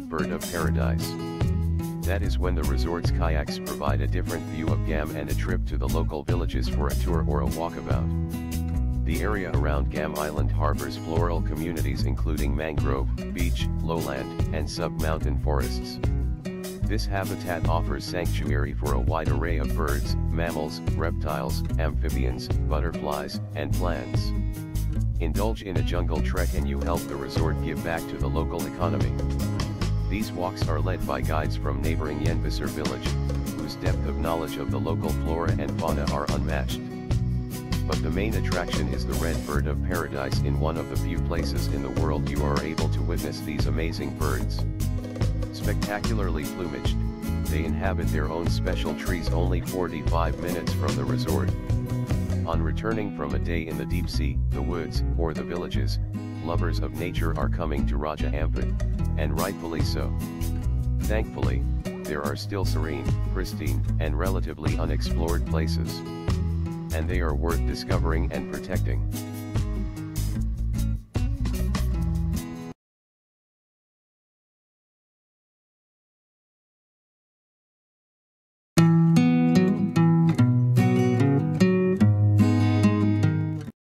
paradise. That is when the resort's kayaks provide a different view of Gam and a trip to the local villages for a tour or a walkabout. The area around Gam Island harbors floral communities including mangrove, beech, lowland, and sub-mountain forests. This habitat offers sanctuary for a wide array of birds, mammals, reptiles, amphibians, butterflies, and plants. Indulge in a jungle trek and you help the resort give back to the local economy. These walks are led by guides from neighboring Yenbasar village, whose depth of knowledge of the local flora and fauna are unmatched. But the main attraction is the red bird of paradise in one of the few places in the world you are able to witness these amazing birds. Spectacularly plumaged, they inhabit their own special trees only 45 minutes from the resort. On returning from a day in the deep sea, the woods, or the villages, lovers of nature are coming to Raja Ampat, and rightfully so. Thankfully, there are still serene, pristine, and relatively unexplored places. And they are worth discovering and protecting.